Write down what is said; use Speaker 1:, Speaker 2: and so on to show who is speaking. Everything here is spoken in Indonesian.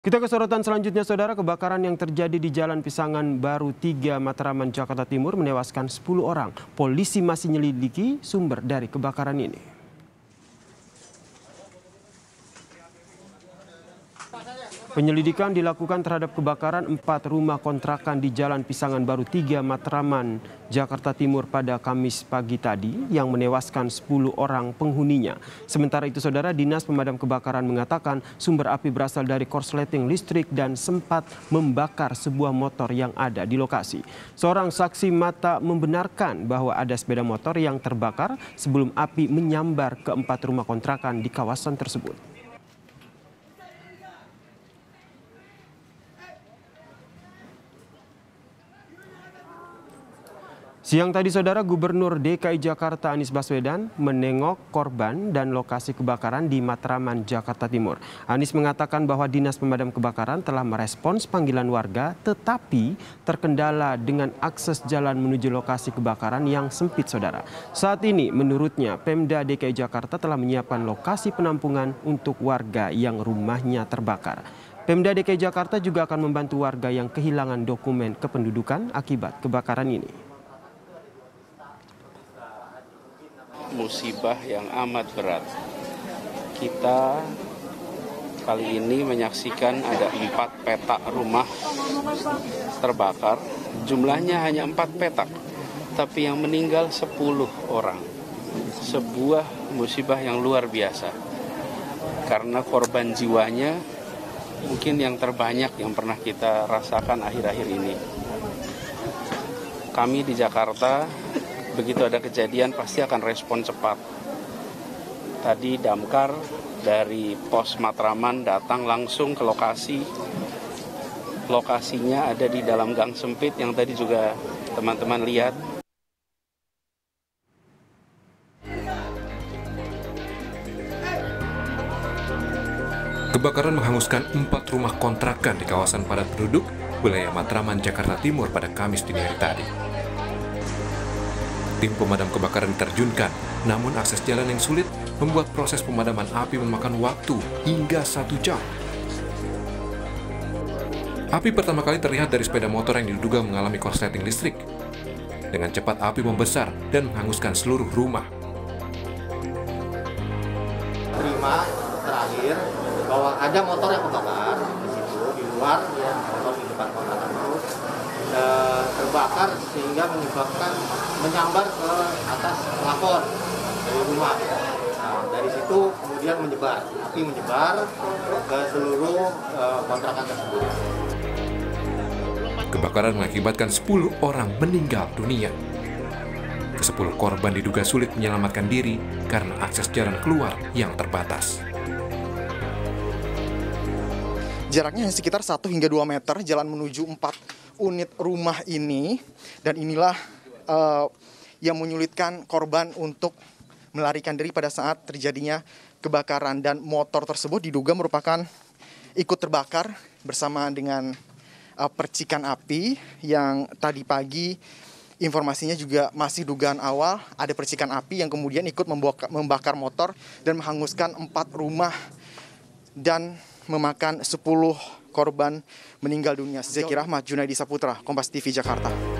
Speaker 1: Kita ke sorotan selanjutnya, Saudara. Kebakaran yang terjadi di Jalan Pisangan Baru 3 Matraman, Jakarta Timur menewaskan 10 orang. Polisi masih menyelidiki sumber dari kebakaran ini. Penyelidikan dilakukan terhadap kebakaran empat rumah kontrakan di Jalan Pisangan Baru 3 Matraman, Jakarta Timur pada Kamis pagi tadi yang menewaskan 10 orang penghuninya. Sementara itu saudara Dinas Pemadam Kebakaran mengatakan sumber api berasal dari korsleting listrik dan sempat membakar sebuah motor yang ada di lokasi. Seorang saksi mata membenarkan bahwa ada sepeda motor yang terbakar sebelum api menyambar ke empat rumah kontrakan di kawasan tersebut. Siang tadi saudara Gubernur DKI Jakarta Anies Baswedan menengok korban dan lokasi kebakaran di Matraman, Jakarta Timur. Anies mengatakan bahwa Dinas Pemadam Kebakaran telah merespons panggilan warga tetapi terkendala dengan akses jalan menuju lokasi kebakaran yang sempit saudara. Saat ini menurutnya Pemda DKI Jakarta telah menyiapkan lokasi penampungan untuk warga yang rumahnya terbakar. Pemda DKI Jakarta juga akan membantu warga yang kehilangan dokumen kependudukan akibat kebakaran ini.
Speaker 2: Musibah yang amat berat. Kita kali ini menyaksikan ada empat petak rumah terbakar. Jumlahnya hanya empat petak, tapi yang meninggal sepuluh orang. Sebuah musibah yang luar biasa. Karena korban jiwanya mungkin yang terbanyak yang pernah kita rasakan akhir-akhir ini. Kami di Jakarta begitu ada kejadian pasti akan respon cepat. Tadi damkar dari pos Matraman datang langsung ke lokasi. Lokasinya ada di dalam gang sempit yang tadi juga teman-teman lihat.
Speaker 3: Kebakaran menghanguskan empat rumah kontrakan di kawasan padat penduduk wilayah Matraman, Jakarta Timur pada Kamis dini hari tadi. Tim pemadam kebakaran diterjunkan, namun akses jalan yang sulit membuat proses pemadaman api memakan waktu hingga satu jam. Api pertama kali terlihat dari sepeda motor yang diduga mengalami korsleting listrik. Dengan cepat api membesar dan menghanguskan seluruh rumah.
Speaker 4: Terima terakhir bahwa ada motor yang kebakar di situ di luar ya motor di depan eh, terbakar sehingga menyebabkan menyambar ke atas plafon dari rumah. Nah, dari situ kemudian menyebar, api menyebar ke seluruh uh, kontrakan tersebut.
Speaker 3: Kebakaran mengakibatkan 10 orang meninggal dunia. Kesepuluh korban diduga sulit menyelamatkan diri karena akses jalan keluar yang terbatas.
Speaker 5: Jaraknya sekitar 1 hingga 2 meter jalan menuju 4 unit rumah ini dan inilah uh, yang menyulitkan korban untuk melarikan diri pada saat terjadinya kebakaran. Dan motor tersebut diduga merupakan ikut terbakar bersama dengan uh, percikan api yang tadi pagi informasinya juga masih dugaan awal ada percikan api yang kemudian ikut membakar motor dan menghanguskan empat rumah dan memakan 10 korban meninggal dunia. Zeki Rahmat, Junaidi Saputra, Kompas TV Jakarta.